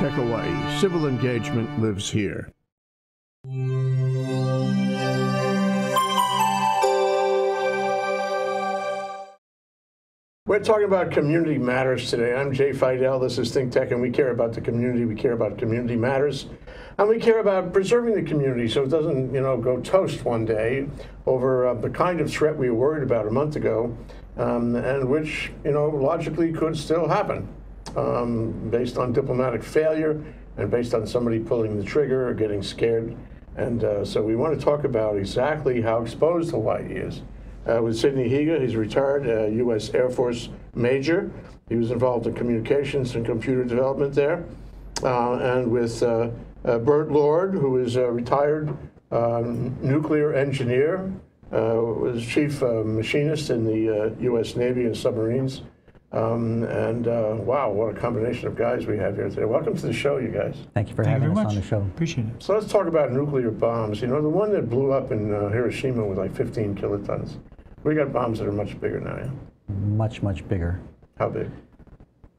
Tech Hawaii. Civil engagement lives here. We're talking about community matters today. I'm Jay Fidell. This is Think Tech, and we care about the community. We care about community matters, and we care about preserving the community so it doesn't, you know, go toast one day over uh, the kind of threat we were worried about a month ago, um, and which, you know, logically could still happen um, based on diplomatic failure and based on somebody pulling the trigger or getting scared. And uh, so we want to talk about exactly how exposed Hawaii is. Uh, with Sidney Higa, he's retired uh, U.S. Air Force major. He was involved in communications and computer development there. Uh, and with uh, uh, Bert Lord, who is a retired um, nuclear engineer, was chief machinist in the U.S. Navy and submarines. Um, and uh, wow, what a combination of guys we have here today. Welcome to the show, you guys. Thank you for Thank having you us much. on the show. Appreciate it. So let's talk about nuclear bombs. You know, the one that blew up in uh, Hiroshima was like 15 kilotons. We got bombs that are much bigger now. Yeah? Much, much bigger. How big?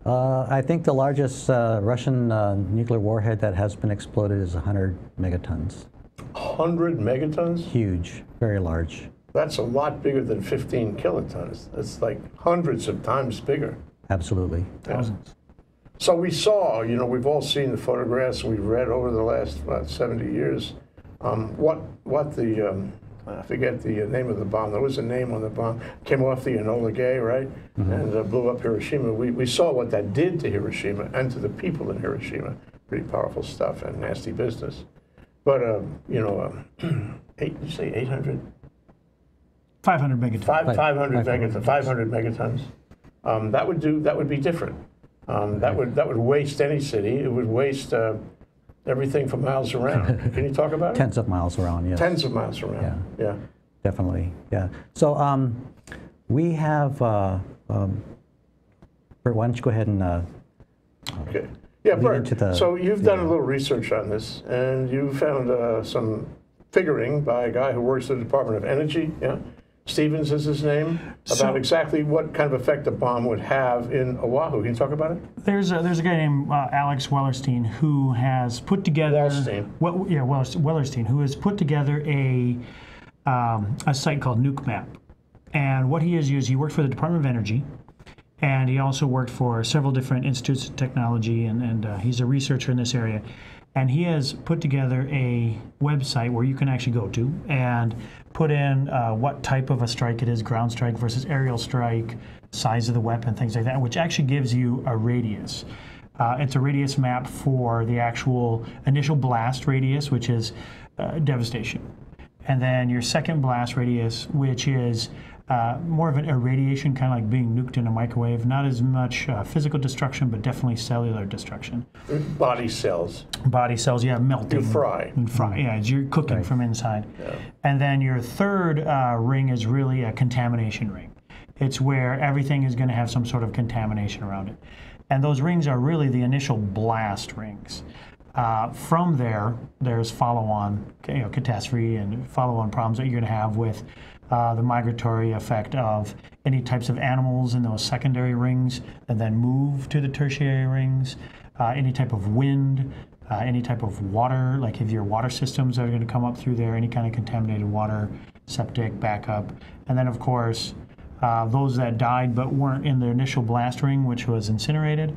Uh, I think the largest uh, Russian uh, nuclear warhead that has been exploded is 100 megatons. 100 megatons? Huge, very large. That's a lot bigger than 15 kilotons. That's like hundreds of times bigger. Absolutely. Thousands. So we saw, you know, we've all seen the photographs we've read over the last about 70 years. Um, what what the um, I forget the name of the bomb. There was a name on the bomb. Came off the Enola Gay, right, and uh, blew up Hiroshima. We we saw what that did to Hiroshima and to the people in Hiroshima. Pretty powerful stuff and nasty business. But uh, you know, um, eight, you say 800, 500 megatons. Five, Five- 500 500 megatons. 500 megatons. Um, that would do. That would be different. Um, that would that would waste any city. It would waste uh, everything for miles around. Can you talk about it? Tens of miles around, yes. Tens of miles around. Yeah. yeah. Definitely, yeah. So um, we have, uh, um, Bert, why don't you go ahead and, uh, Okay. Yeah, Bert. the- so you've done a little research on this, and you found uh, some figuring by a guy who works at the Department of Energy. Yeah. Stevens is his name. About So- exactly what kind of effect a bomb would have in Oahu. Can you talk about it? There's a, there's a guy named uh, Alex Wellerstein who has put together. Wellstein. Well, yeah, Wellers- Wellerstein, who has put together a um, a site called Nuke Map, and what he has used, he worked for the Department of Energy, and he also worked for several different institutes of technology, and, and uh, he's a researcher in this area. And he has put together a website where you can actually go to and put in uh, what type of a strike it is ground strike versus aerial strike, size of the weapon, things like that, which actually gives you a radius. Uh, it's a radius map for the actual initial blast radius, which is uh, devastation. And then your second blast radius, which is uh, more of an irradiation, kind of like being nuked in a microwave. Not as much uh, physical destruction, but definitely cellular destruction. Body cells. Body cells, yeah, melting. You fry. And fry, yeah, it's- you're cooking from inside. And then your third uh, ring is really a contamination ring. It's where everything is going to have some sort of contamination around it. And those rings are really the initial blast rings. Uh, from there, there's follow-on, you know, catastrophe and follow-on problems that you're going to have with uh, the migratory effect of any types of animals in those secondary rings and then move to the tertiary rings, uh, any type of wind, uh, any type of water, like if your water systems are going to come up through there, any kind of contaminated water, septic, backup. And then, of course, uh, those that died but weren't in the initial blast ring, which was incinerated,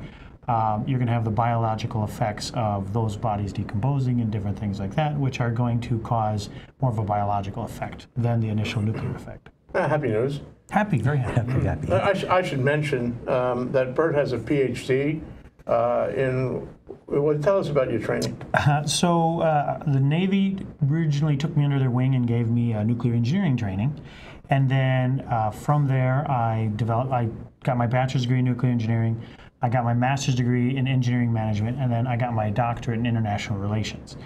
um, you're going to have the biological effects of those bodies decomposing and different things like that, which are going to cause more of a biological effect than the initial nuclear effect. Ah, happy news. Happy, very happy. happy, happy. Uh, I, sh- I should mention um, that Bert has a PhD uh, in. Well, tell us about your training. Uh, so uh, the Navy originally took me under their wing and gave me uh, nuclear engineering training, and then uh, from there I developed. I got my bachelor's degree in nuclear engineering. I got my master's degree in engineering management, and then I got my doctorate in international relations.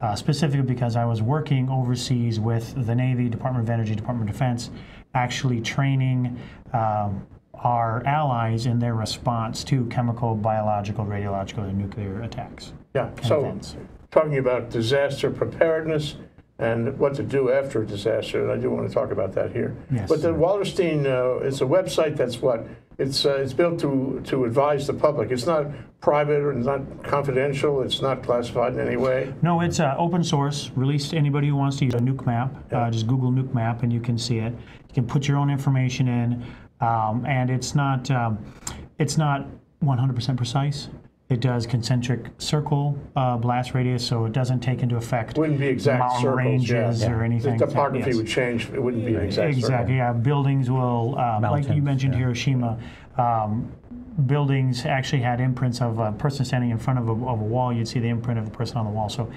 Uh, specifically because I was working overseas with the Navy, Department of Energy, Department of Defense, actually training um, our allies in their response to chemical, biological, radiological, and nuclear attacks. Yeah. So, events. talking about disaster preparedness, and what to do after a disaster. And I do want to talk about that here. Yes. But the Wallerstein, uh, it's a website that's what it's uh, it's built to to advise the public. It's not private or it's not confidential. It's not classified in any way. No, it's uh, open source, released to anybody who wants to use a nuke map. Uh, just Google nuke map and you can see it. You can put your own information in, um, and it's not um, it's not 100% precise. It does concentric circle uh, blast radius, so it doesn't take into effect Wouldn't be exact mountain circles. ranges yeah. or anything. The topography Yes. would change. It wouldn't be an exact circle. Exactly. Yeah, buildings will, um, like you mentioned yeah. Hiroshima. Um, buildings actually had imprints of a person standing in front of a, of a wall. You'd see the imprint of the person on the wall. So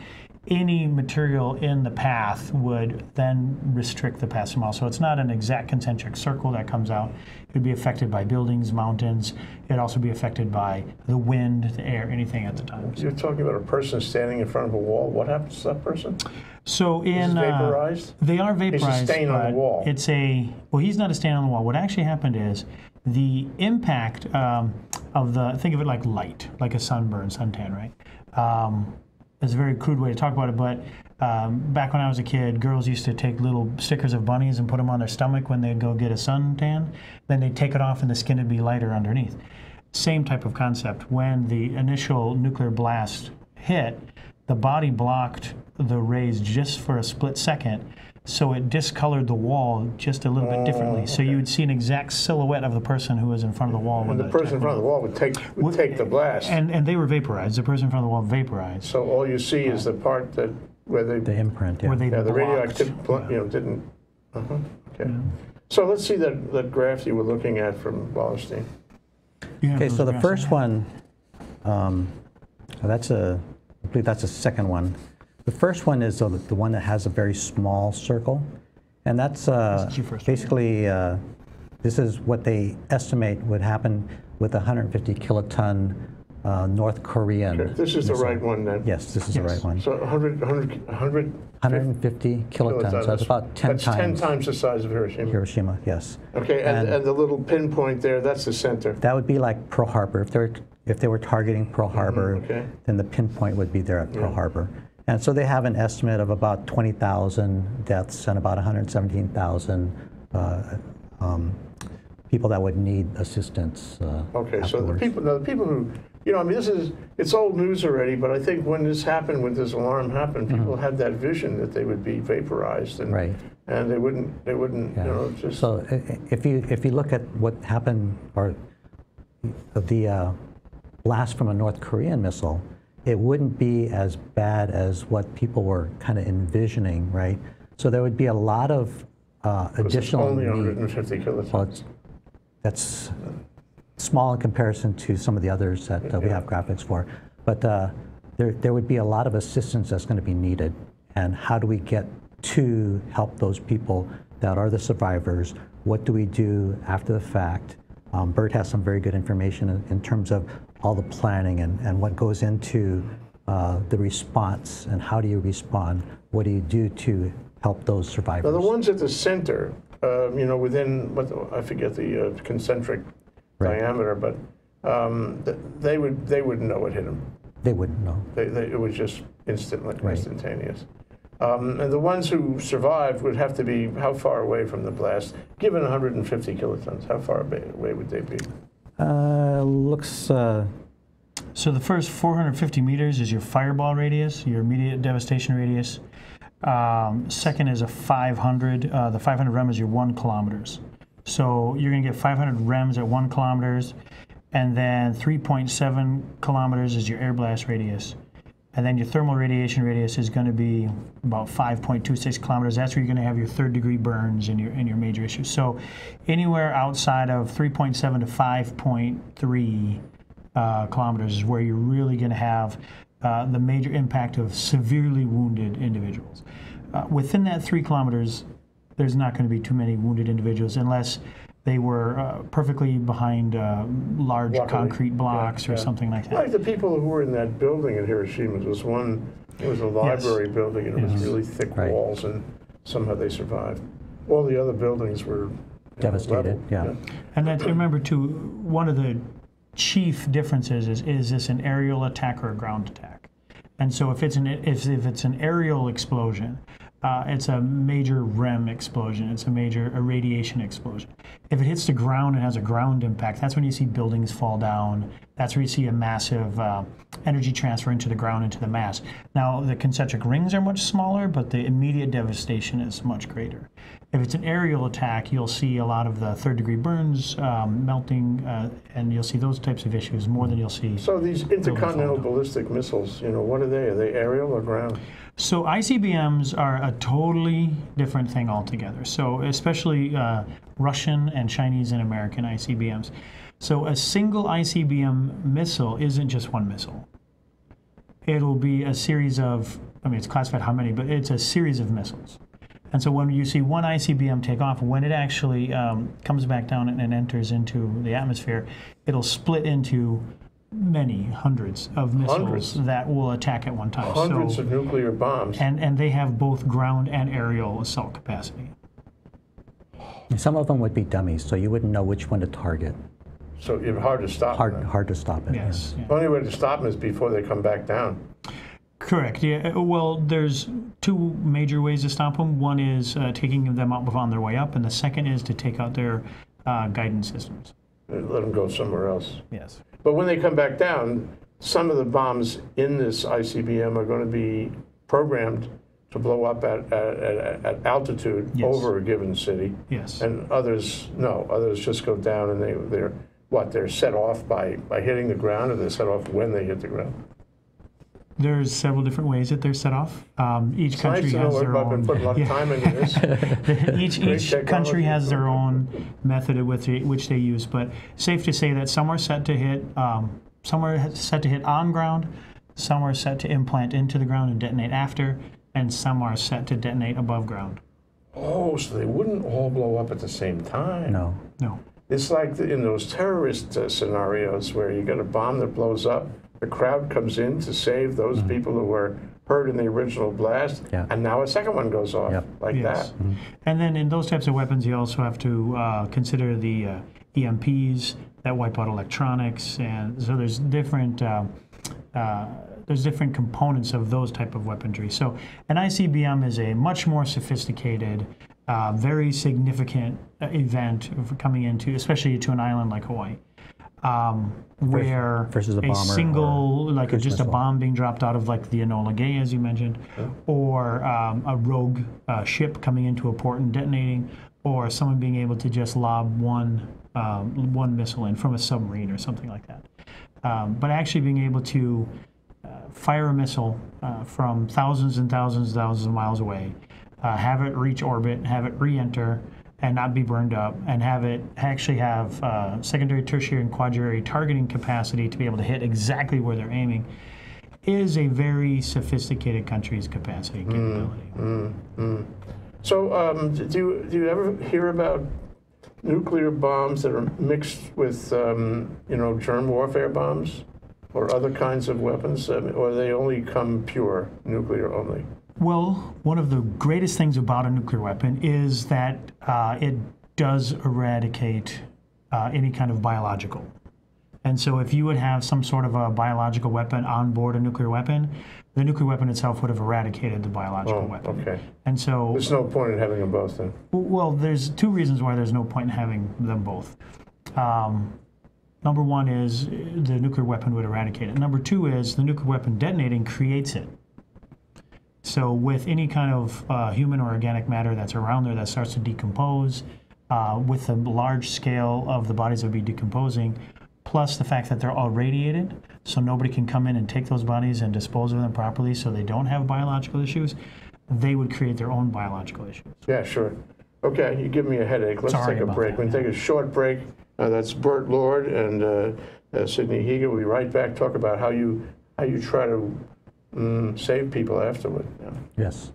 any material in the path would then restrict the passing mile. So it's not an exact concentric circle that comes out. It would be affected by buildings, mountains. It'd also be affected by the wind, the air, anything at the time. You're talking about a person standing in front of a wall. What happens to that person? So in Is it uh, they are vaporized. stain on the wall. It's a well. He's not a stain on the wall. What actually happened is the impact um, of the think of it like light, like a sunburn, suntan, right? Um, it's a very crude way to talk about it, but um, back when I was a kid, girls used to take little stickers of bunnies and put them on their stomach when they'd go get a suntan. Then they'd take it off, and the skin would be lighter underneath. Same type of concept. When the initial nuclear blast hit, the body blocked the rays just for a split second, so it discolored the wall just a little bit differently. So you would see an exact silhouette of the person who was in front of the wall. And when the person in front of the wall would take would take the blast. and and they were vaporized. The person in front of the wall vaporized. so all you see is the part that where they The imprint, yeah. Where they yeah the blocked. radioactive pl- you know didn't. Uh-huh. Okay. So let's see that that graph you were looking at from Wallerstein. You Okay, so the first one, um, that's a, I believe that's the second one. The first one is the, the one that has a very small circle, and that's uh, This is your first one, yeah. basically uh, this is what they estimate would happen with a 150 kiloton uh, North Korean. Okay, This is the right one then. Yes, this is the right one. So 100, 100, 100 150 kilotons. So that's about 10 that's times 10 times the size of Hiroshima. Hiroshima. Yes. Okay, and, And- and the little pinpoint there, that's the center. That would be like Pearl Harbor. If they're if they were targeting Pearl Harbor, Mm-hmm, okay. then the pinpoint would be there at Pearl Harbor. And so they have an estimate of about 20,000 deaths and about 117,000 uh, um, people that would need assistance. Uh, Okay, so the people, the people who, you know, I mean, this is, it's old news already, but I think when this happened, when this alarm happened, people had that vision that they would be vaporized and, Mm-hmm. Right. and they wouldn't, they wouldn't, you know, just. So if you if you look at what happened or the uh, blast from a North Korean missile, it wouldn't be as bad as what people were kind of envisioning, right? So there would be a lot of uh, It's additional only 150 kilotons. Well, that's small in comparison to some of the others that uh, we have graphics for. But uh, there, there would be a lot of assistance that's going to be needed. And how do we get to help those people that are the survivors? What do we do after the fact? Um, Bert has some very good information in, in terms of all the planning and, and what goes into uh, the response and how do you respond? What do you do to help those survivors? Now, the ones at the center, uh, you know, within, what, I forget the uh, concentric Right. diameter, but um, th- they would, they wouldn't know what hit them. they wouldn't know. They, they, it was just instantly, Right. instantaneous. Um, and the ones who survived would have to be how far away from the blast? Given 150 kilotons, how far away would they be? Uh, looks uh, So the first 450 meters is your fireball radius, your immediate devastation radius. Um, second is a 500. Uh, the 500 rem is your one kilometers. So you're going to get 500 rems at one kilometers, and then 3.7 kilometers is your air blast radius. And then your thermal radiation radius is going to be about 5.26 kilometers. That's where you're going to have your third degree burns and your and your major issues. So anywhere outside of 3.7 to 5.3 uh, kilometers is where you're really going to have uh, the major impact of severely wounded individuals. Uh, within that three kilometers, there's not going to be too many wounded individuals unless they were uh, perfectly behind uh, large Luckily, concrete blocks yeah, or yeah. something like that. Like the people who were in that building in Hiroshima, there was one, it was a library building and it was really thick Right. walls and somehow they survived. All the other buildings were you know, Devastated, leveled, yeah. And then remember too, one of the chief differences is is this an aerial attack or a ground attack? And so if it's an if, if it's an aerial explosion, uh, it's a major REM explosion. It's a major irradiation explosion. If it hits the ground and has a ground impact, that's when you see buildings fall down. That's where you see a massive uh, energy transfer into the ground, into the mass. Now, the concentric rings are much smaller, but the immediate devastation is much greater. If it's an aerial attack, you'll see a lot of the third degree burns, um, melting, uh, and you'll see those types of issues more than you'll see. So these intercontinental ballistic missiles, you know, what are they? Are they aerial or ground? So ICBMs are a totally different thing altogether. So especially uh, Russian and Chinese and American ICBMs. So a single ICBM missile isn't just one missile. It'll be a series of, I mean, it's classified how many, but it's a series of missiles. And so when you see one ICBM take off, when it actually um, comes back down and, and enters into the atmosphere, it'll split into many hundreds of missiles Hundreds. that will attack at one time. Hundreds so, of nuclear bombs. and, and they have both ground and aerial assault capacity. Some of them would be dummies, so you wouldn't know which one to target. So it's hard to stop Hard, them. hard to stop it. Yes. yeah. The only way to stop them is before they come back down. Correct. Yeah. uh, Well, there's two major ways to stop them. One is uh, taking them out on their way up, and the second is to take out their uh, guidance systems. Let them go somewhere else. Yes. But when they come back down, some of the bombs in this ICBM are going to be programmed to blow up at, at, at, at altitude Yes. over a given city, Yes. and others no. Others just go down and they they're what they're set off by by hitting the ground, or they're set off when they hit the ground. There's several different ways that they're set off. Um, each It's country nice to know has their I've been own. putting a lot of Yeah. time into this. each each country has their own method of which they, which they use, but safe to say that some are set to hit um, some are set to hit on ground, some are set to implant into the ground and detonate after, and some are set to detonate above ground. oh, so they wouldn't all blow up at the same time. No. No. It's like in those terrorist uh, scenarios where you got a bomb that blows up, the crowd comes in to save those people who were hurt in the original blast, Yeah. and now a second one goes off Yep. like Yes. that. And then in those types of weapons, you also have to uh, consider the uh, EMPs that wipe out electronics, and so there's different uh, uh, there's different components of those type of weaponry. So an ICBM is a much more sophisticated, uh, very significant uh, event coming into, especially to an island like Hawaii. Um, where versus a bomber single, like a, just a bomb being dropped out of like the Enola Gay, as you mentioned, or um, a rogue uh, ship coming into a port and detonating, or someone being able to just lob one um, one missile in from a submarine or something like that. Um, but actually being able to uh, fire a missile uh, from thousands and thousands and thousands of miles away, uh, have it reach orbit, have it re-enter, and not be burned up, and have it actually have uh, secondary, tertiary, and quaternary targeting capacity to be able to hit exactly where they're aiming, is a very sophisticated country's capacity and capability. So, um, do you do you ever hear about nuclear bombs that are mixed with, um, you know, germ warfare bombs, or other kinds of weapons, or they only come pure nuclear only? Well, one of the greatest things about a nuclear weapon is that uh, it does eradicate uh, any kind of biological. And so, if you would have some sort of a biological weapon on board a nuclear weapon, the nuclear weapon itself would have eradicated the biological Oh, weapon. okay. And so, There's no point in having them both then. well, there's two reasons why there's no point in having them both. Um, number one is the nuclear weapon would eradicate it. Number two is the nuclear weapon detonating creates it. So, with any kind of uh, human or organic matter that's around there that starts to decompose, uh, with the large scale of the bodies that would be decomposing, plus the fact that they're all radiated, so nobody can come in and take those bodies and dispose of them properly so they don't have biological issues, they would create their own biological issues. Yeah, sure. Okay, you give me a headache. Let's Sorry take a break. that, We can take a short break. Uh, that's Bert Lord and uh, uh, Sidney Higa. We'll be right back. Talk about how you how you try to mm, save people afterward. Yeah. Yes.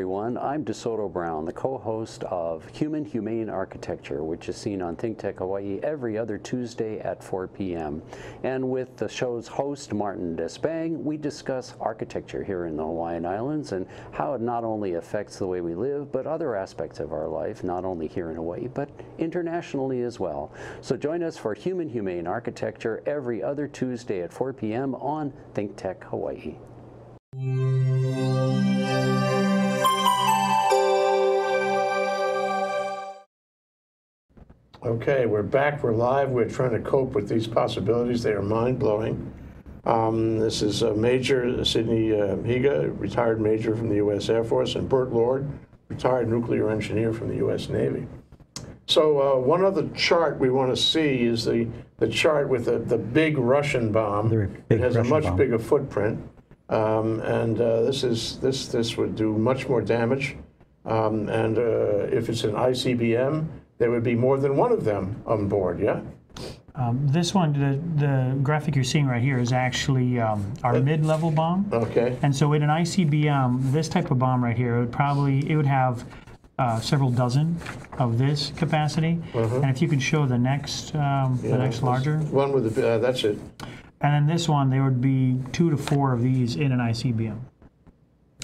Everyone. I'm DeSoto Brown, the co host of Human Humane Architecture, which is seen on Think Tech Hawaii every other Tuesday at 4 p.m. And with the show's host, Martin Despang, we discuss architecture here in the Hawaiian Islands and how it not only affects the way we live, but other aspects of our life, not only here in Hawaii, but internationally as well. So join us for Human Humane Architecture every other Tuesday at 4 p.m. on Think Tech Hawaii. Okay, we're back, we're live, we're trying to cope with these possibilities. They are mind-blowing. Um, this is uh, Major Sidney uh, Higa, retired major from the U.S. Air Force, and Bert Lord, retired nuclear engineer from the U.S. Navy. So uh, one other chart we want to see is the, the chart with the, the big Russian bomb. Big it has Russian a much bomb. bigger footprint, um, and uh, this is this this would do much more damage. Um, and uh, if it's an ICBM, there would be more than one of them on board. Yeah. Um, this one, the, the graphic you're seeing right here is actually um, our mid-level bomb. Okay. And so in an ICBM, this type of bomb right here, it would probably, it would have uh, several dozen of this capacity. And if you could show the next, um, the next larger, One with the uh, that's it. and then this one, there would be two to four of these in an ICBM.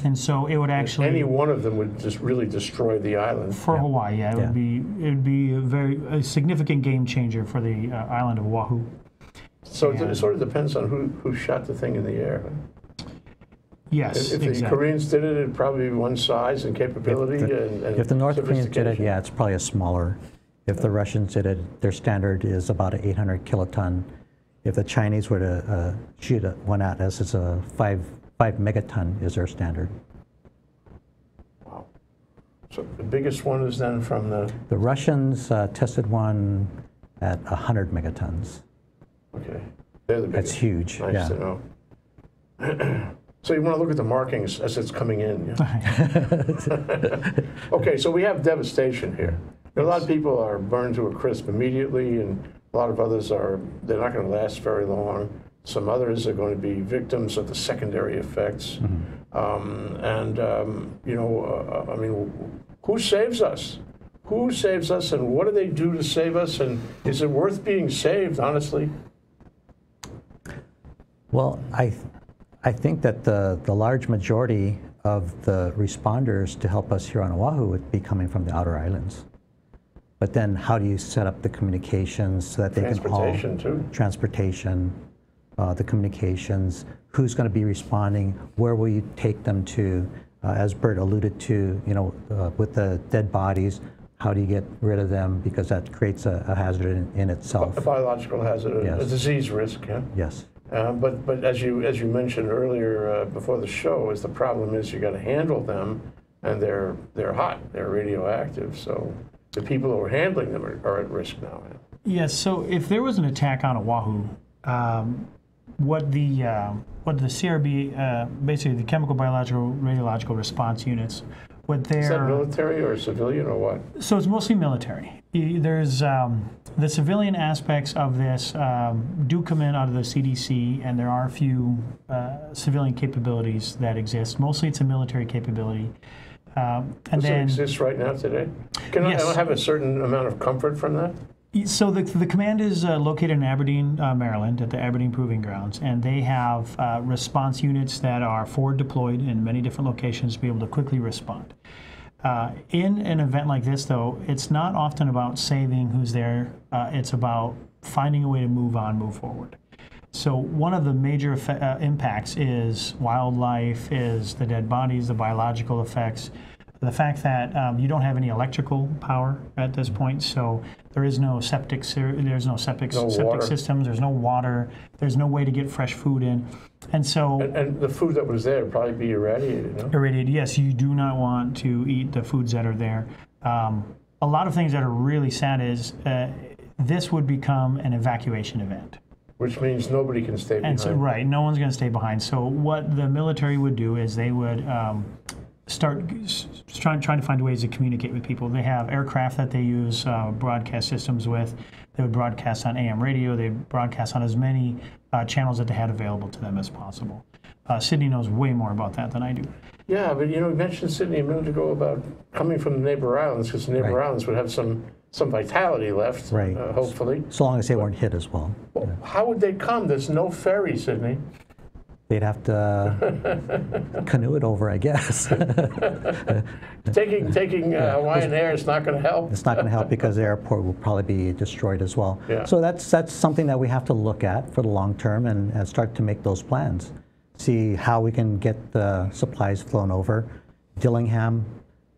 And so it would actually, Any one of them would just really destroy the island. for Hawaii, yeah, it Yeah. would be, it would be a very, a significant game changer for the uh, island of Oahu. So it sort of depends on who, who shot the thing in the air. Yes, If, if the exactly. Koreans did it, it'd probably be one size and capability. and, and If the North Koreans did it, yeah, it's probably a smaller. If the Russians did it, their standard is about an 800 kiloton. If the Chinese were to uh, shoot one at us, it's a five five megaton is their standard. Wow. So the biggest one is then from the, The Russians uh, tested one at 100 megatons. okay, they're the That's huge. Nice yeah. to know. So you want to look at the markings as it's coming in. yeah? Okay, so we have devastation here. A lot of people are burned to a crisp immediately, and a lot of others are, they're not going to last very long. Some others are going to be victims of the secondary effects. Um, and, um, you know, uh, I mean, who saves us? Who saves us, and what do they do to save us? And is it worth being saved, honestly? Well, I, I think that the, the large majority of the responders to help us here on Oahu would be coming from the outer islands. But then how do you set up the communications so that they can haul? Transportation, too. Transportation, uh, the communications, who's going to be responding, where will you take them to? Uh, as Bert alluded to, you know, uh, with the dead bodies, how do you get rid of them? Because that creates a, a hazard in, in itself. A biological hazard, a- a disease risk, yeah? Yes. Uh, But, but as you, as you mentioned earlier uh, before the show, is the problem is you got to handle them, and they're, they're hot, they're radioactive, so the people who are handling them are, are at risk now. Yes. So if there was an attack on Oahu, um, what the uh, what the CRB, uh, basically the chemical, biological, radiological response units, what Is that military or civilian or what? so it's mostly military. There's um, the civilian aspects of this um, do come in out of the CDC, and there are a few uh, civilian capabilities that exist. Mostly, it's a military capability. Um, and Does it exist right now today? Can I- I have a certain amount of comfort from that? So the, the command is uh, located in Aberdeen, uh, Maryland, at the Aberdeen Proving Grounds, and they have uh, response units that are forward deployed in many different locations to be able to quickly respond. Uh, in an event like this, though, it's not often about saving who's there. Uh, it's about finding a way to move on, move forward. So one of the major effe- uh, impacts is wildlife, is the dead bodies, the biological effects, the fact that um, you don't have any electrical power at this point, so there is no septic, there's no septic, No septic water. systems, there's no water, there's no way to get fresh food in, and so And, and the food that was there would probably be irradiated, no? irradiated. Yes, you do not want to eat the foods that are there. Um, a lot of things that are really sad is uh, this would become an evacuation event. Which means nobody can stay And so, behind. right, no one's going to stay behind. So, what the military would do is they would um, start trying, trying to find ways to communicate with people. They have aircraft that they use uh, broadcast systems with. They would broadcast on AM radio. They broadcast on as many uh, channels that they had available to them as possible. Uh, Sidney knows way more about that than I do. Yeah, but you know, you mentioned Sidney a minute ago about coming from the neighbor islands, because the neighbor Right. islands would have some, some vitality left, Right. uh, hopefully. So long as they weren't hit as well. Well, How would they come? There's no ferry, Sidney. They'd have to canoe it over, I guess. Taking, taking uh, Hawaiian Air is not going to help. It's not going to help because the airport will probably be destroyed as well. Yeah. So that's that's something that we have to look at for the long term and, and start to make those plans. See how we can get the supplies flown over. Dillingham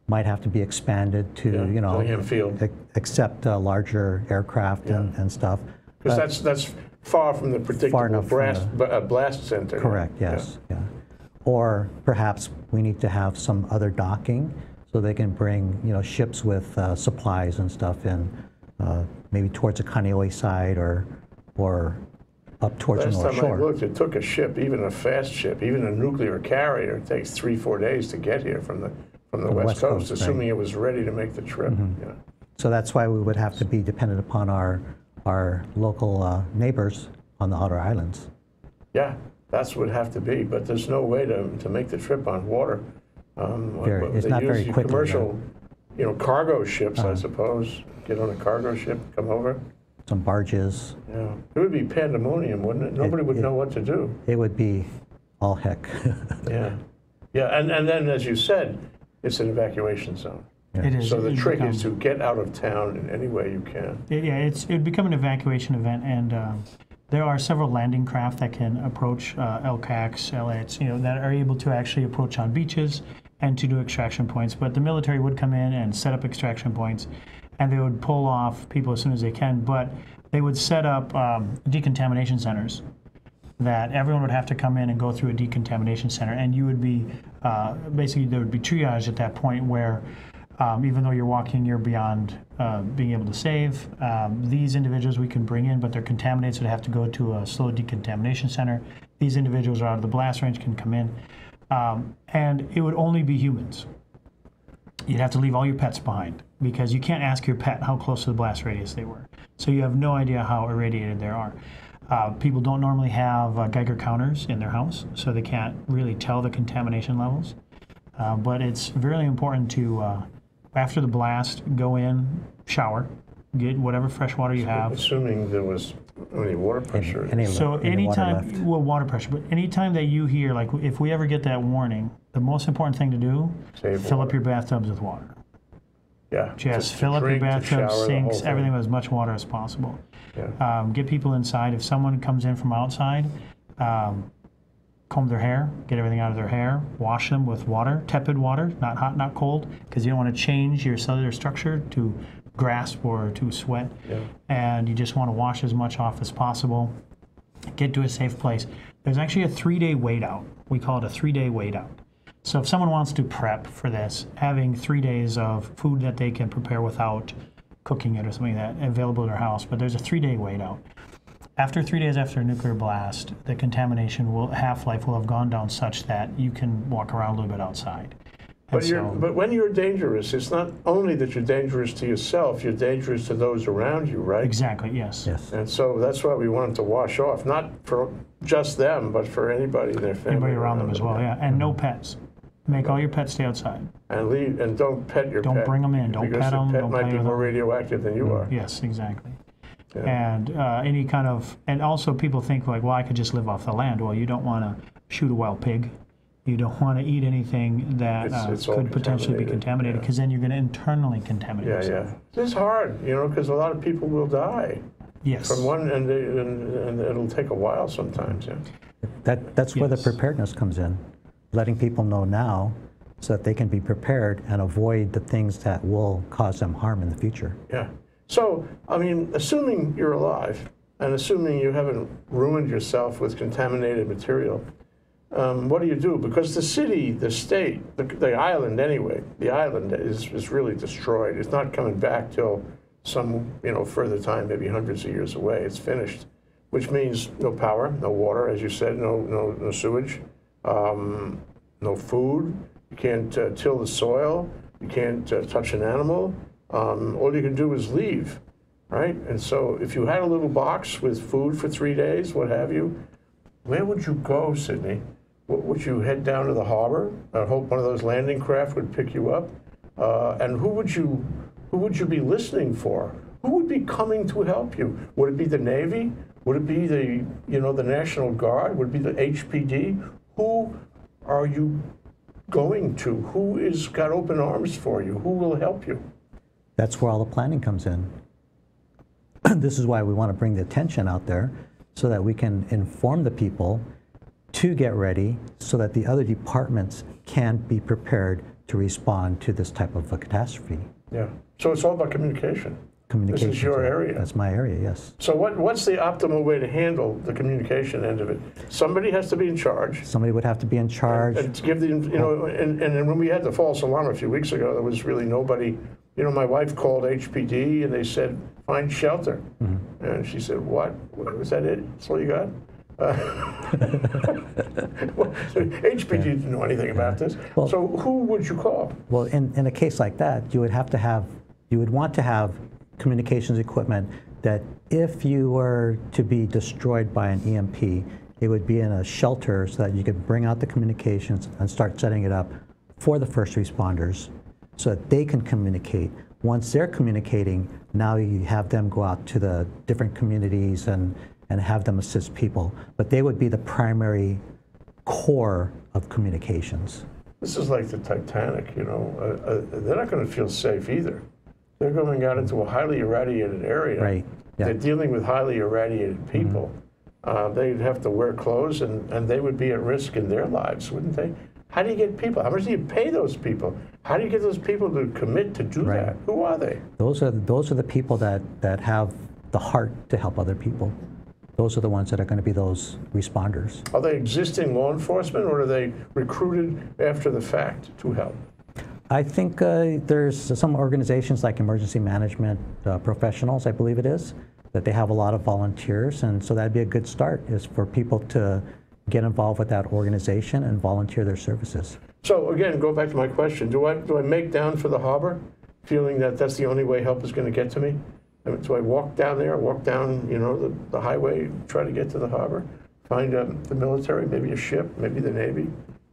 might have to be expanded to Yeah, you know Dillingham Field. accept uh, larger aircraft and, and stuff. Because that's, that's far from the predictable enough from blast, b- uh, blast center. Correct, Yeah. yes, yeah. Or perhaps we need to have some other docking so they can bring, you know, ships with uh, supplies and stuff in, uh, maybe towards the Kaneohe side or, or up towards the Last North time I Shore. looked, it took a ship, even a fast ship, even a nuclear carrier, it takes three, four days to get here from the, from the west West coast, Coast, right. Mm-hmm. assuming it was ready to make the trip. Yeah. So that's why we would have to be dependent upon our, our local uh, neighbors on the outer islands. Yeah, that's what it'd have to be, but there's no way to, to make the trip on water. Um, Very- it's not very quick. Uh-huh. Commercial, you know, cargo ships, I suppose, get on a cargo ship, come over. Some barges, Yeah, it would be pandemonium, wouldn't it? Nobody would it- know what to do. it would be all heck. Yeah, yeah, and, and then, as you said, it's an evacuation zone. It is. So the it trick becomes- is to get out of town in any way you can. It, yeah, it's it'd become an evacuation event, and uh, there are several landing craft that can approach uh, LCACs, LATs, you know, that are able to actually approach on beaches and to do extraction points. But the military would come in and set up extraction points, and they would pull off people as soon as they can. But they would set up um, decontamination centers that everyone would have to come in and go through a decontamination center, and you would be uh, basically there would be triage at that point where. Um, even though you're walking, you're beyond uh, being able to save. Um, these individuals we can bring in, but they're contaminated, so they have to go to a slow decontamination center. These individuals are out of the blast range, can come in, um, and it would only be humans. You'd have to leave all your pets behind because you can't ask your pet how close to the blast radius they were. So you have no idea how irradiated they are. Uh, people don't normally have uh, Geiger counters in their house, so they can't really tell the contamination levels. Uh, but it's really important to, uh, after the blast, go in, shower, get whatever fresh water you have. Assuming there was any water pressure. Any, So any water anytime, well, water pressure, but anytime that you hear, like, if we ever get that warning, the most important thing to do, Save fill up your bathtubs with water. Yeah. Just to fill up your drink, to bathtub, shower, sinks, everything with as much water as possible. Yeah. Um, get people inside. If someone comes in from outside, um, comb their hair, get everything out of their hair, wash them with water, tepid water, not hot, not cold, because you don't want to change your cellular structure to grasp or to sweat. Yeah. And you just want to wash as much off as possible. Get to a safe place. There's actually a three day wait out. We call it a three day wait out. So if someone wants to prep for this, having three days of food that they can prepare without cooking it or something like that available in their house, but there's a three day wait out. After three days after a nuclear blast, the contamination will half life will have gone down such that you can walk around a little bit outside. And But, you're, so- but when you're dangerous, it's not only that you're dangerous to yourself, you're dangerous to those around you, right? exactly, yes. Yes. And so that's why we want them to wash off, not for just them, but for anybody in their family. Anybody around them as well, yeah. And no pets. Make all your pets stay outside. And leave, and don't pet your Don't pet. bring 'em in, don't because pet the 'em, pet don't might be with more 'em. radioactive than you mm, are. Yes, exactly. Yeah. And uh, any kind of, and also people think like, well, I could just live off the land. Well, you don't want to shoot a wild pig. You don't want to eat anything that It's- uh, it's could potentially be contaminated, contaminated yeah. because then you're going to internally contaminate Yeah, yourself. yeah. This is hard, you know, because a lot of people will die Yes. from one, and, they, and, and it'll take a while sometimes. Yeah. That, that's where the preparedness comes in, letting people know now so that they can be prepared and avoid the things that will cause them harm in the future. Yeah. So, I mean, assuming you're alive and assuming you haven't ruined yourself with contaminated material, um, what do you do? Because the city, the state, the, the island anyway, the island is, is really destroyed. It's not coming back till some, you know, further time, maybe hundreds of years away. It's finished, which means no power, no water, as you said, no, no, no sewage, um, no food. You can't uh, till the soil. You can't uh, touch an animal. Um, all you can do is leave, right? And so, if you had a little box with food for three days, what have you, where would you go, Sidney, would you head down to the harbor? I hope one of those landing craft would pick you up. Uh, and who would you who would you be listening for? Who would be coming to help you? Would it be the Navy? Would it be the you know the National Guard? Would it be the HPD? Who are you going to? Who is got open arms for you? Who will help you? That's where all the planning comes in. this is why we want to bring the attention out there so that we can inform the people to get ready so that the other departments can be prepared to respond to this type of a catastrophe. Yeah. So it's all about communication. Communication. This is your area. That's my area, yes. So what, what's the optimal way to handle the communication end of it? Somebody has to be in charge. Somebody would have to be in charge. And to give the, you know, and, and when we had the false alarm a few weeks ago, there was really nobody, you know, my wife called HPD and they said, find shelter. Mm-hmm. And she said, what? Was that it? That's all you got? Uh, well, so HPD didn't know anything about this. Well- So who would you call? Well, in, in a case like that, you would have to have, you would want to have communications equipment that if you were to be destroyed by an EMP, it would be in a shelter so that you could bring out the communications and start setting it up for the first responders so that they can communicate. Once they're communicating, now you have them go out to the different communities and, and have them assist people. But they would be the primary core of communications. This is like the Titanic, you know. Uh, uh, they're not going to feel safe either. They're going out into a highly irradiated area. Right, yeah. They're dealing with highly irradiated people. Uh, they'd have to wear clothes and, and they would be at risk in their lives, wouldn't they? How do you get people? How much do you pay those people? How do you get those people to commit to do Right. that? Who are they? Those are those are the people that that have the heart to help other people. Those are the ones that are going to be those responders. Are they existing law enforcement or are they recruited after the fact to help? I think uh, there's some organizations like emergency management uh, professionals, I believe it is, that they have a lot of volunteers, and so that'd be a good start is for people to get involved with that organization and volunteer their services. So again, go back to my question. Do I, do I make down for the harbor, feeling that that's the only way help is going to get to me? I mean, Do I walk down there, walk down, you know, the, the highway, try to get to the harbor? Find um, the military, maybe a ship, maybe the Navy,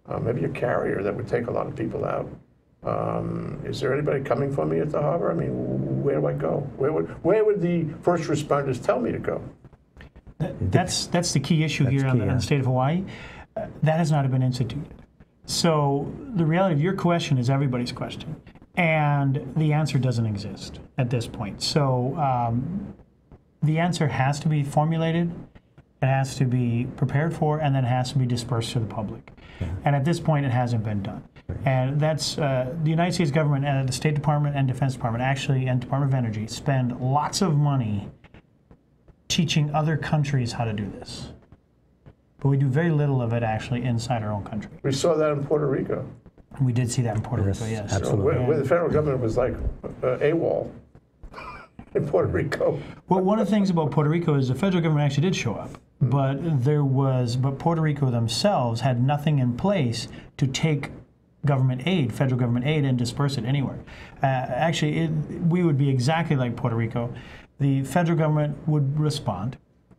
uh, maybe a carrier that would take a lot of people out. Um, is there anybody coming for me at the harbor? I mean, where do I go? Where would, where would the first responders tell me to go? That's that's the key issue here on the, in yeah. the state of Hawaii. Uh, that has not been instituted. So the reality of your question is everybody's question, and the answer doesn't exist at this point. So um, the answer has to be formulated, it has to be prepared for, and then it has to be dispersed to the public. And at this point, it hasn't been done. And that's uh, the United States government and the State Department and Defense Department, actually, and Department of Energy, spend lots of money teaching other countries how to do this. But we do very little of it actually inside our own country. We saw that in Puerto Rico. We did see that in Puerto Yes, Rico, yes. So absolutely. where, where the federal government was like uh, AWOL in Puerto Rico. Well, one of the things about Puerto Rico is the federal government actually did show up, but there was, but Puerto Rico themselves had nothing in place to take government aid, federal government aid, and disperse it anywhere. Uh, actually, it, we would be exactly like Puerto Rico. The federal government would respond.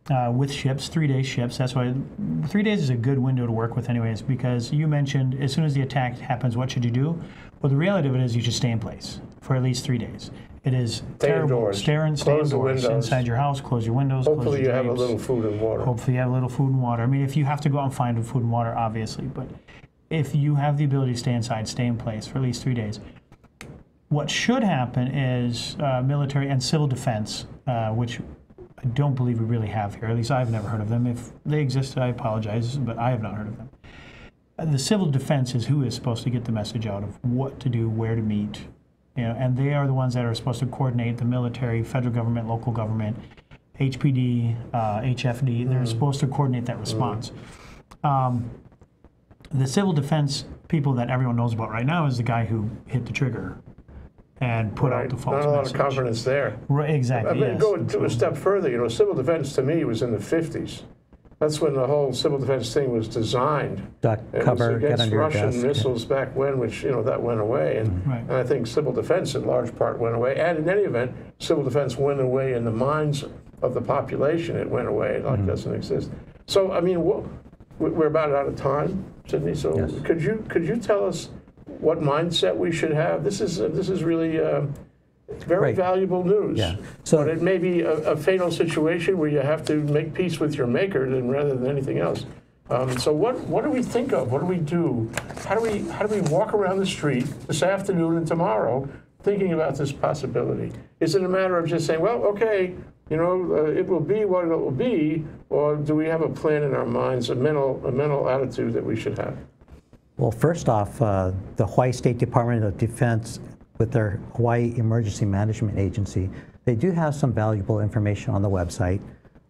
Uh, with ships, three day ships. That's why three days is a good window to work with, anyways, because you mentioned as soon as the attack happens, what should you do? Well, the reality of it is you should stay in place for at least three days. It is Stay terrible. indoors. Stay, in, stay Close the indoors windows. inside your house. Close your windows. close Hopefully your you have a little food and water. Hopefully you have a little food and water. I mean, if you have to go out and find food and water, obviously, but if you have the ability to stay inside, stay in place for at least three days. What should happen is uh, military and civil defense, uh, which I don't believe we really have here. At least I've never heard of them. If they exist, I apologize, but I have not heard of them. The civil defense is who is supposed to get the message out of what to do, where to meet, you know, and they are the ones that are supposed to coordinate the military, federal government, local government, HPD, uh, HFD. They're supposed to coordinate that response. Um, the civil defense people that everyone knows about right now is the guy who hit the trigger and put Right. out the false Not a lot message. of confidence there. Right, I exactly. mean, yes. go to a step further. You know, civil defense to me was in the 50s. That's when the whole civil defense thing was designed. Duck, It cover, was get against under your Russian desk. yeah. missiles back when, which you know that went away, and, Right. and I think civil defense in large part went away. And in any event, civil defense went away in the minds of the population. It went away, it like Mm-hmm. doesn't exist. So I mean, we- we're about out of time. Sidney. So Yes. could you could you tell us what mindset we should have? This is this is really uh, very Right. valuable news. Yeah. So- but it may be a, a fatal situation where you have to make peace with your maker than rather than anything else. Um, so what what do we think of? What do we do? How do we how do we walk around the street this afternoon and tomorrow thinking about this possibility? Is it a matter of just saying, well, okay, you know, uh, it will be what it will be, or do we have a plan in our minds, a mental a mental attitude that we should have? Well, first off, uh, the Hawaii State Department of Defense, with their Hawaii Emergency Management Agency, they do have some valuable information on the website.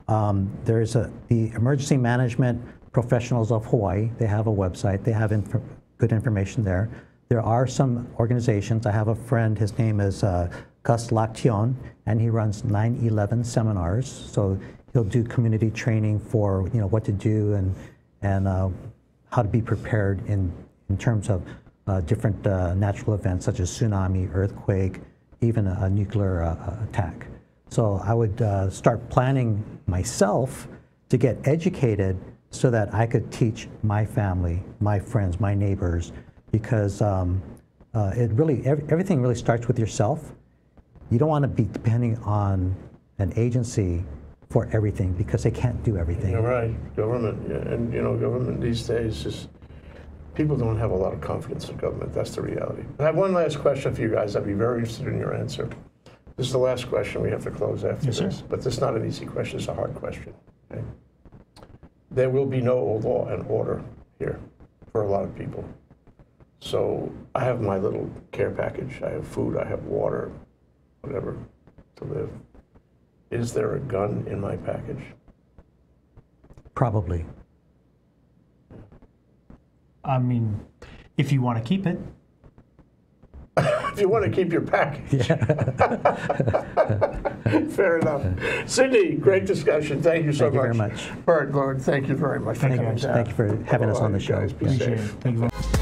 Um, there's a, the Emergency Management Professionals of Hawaii. They have a website. They have inf- good information there. There are some organizations. I have a friend. His name is uh, Gus Laction, and he runs 9/11 seminars. So he'll do community training for you know what to do and and uh, how to be prepared in, in terms of uh, different uh, natural events such as tsunami, earthquake, even a, a nuclear uh, attack. So I would uh, start planning myself to get educated so that I could teach my family, my friends, my neighbors, because um, uh, it really ev- everything really starts with yourself. You don't want to be depending on an agency for everything because they can't do everything. You're right, government, and you know, government these days is people don't have a lot of confidence in government. That's the reality. I have one last question for you guys. I'd be very interested in your answer. This is the last question. We have to close after Yes, sir. this, but this is not an easy question. It's a hard question. okay? There will be no law and order here for a lot of people. So I have my little care package. I have food. I have water, whatever to live. Is there a gun in my package? Probably. I mean, if you want to keep it, if you want to keep your package. Fair enough. Sidney, great discussion. Thank you so Thank you much. very much. Bert, Lord, thank you very much for Thank you, coming guys. down. Thank you for having us on the show. guys, be Yeah. safe. Thank you very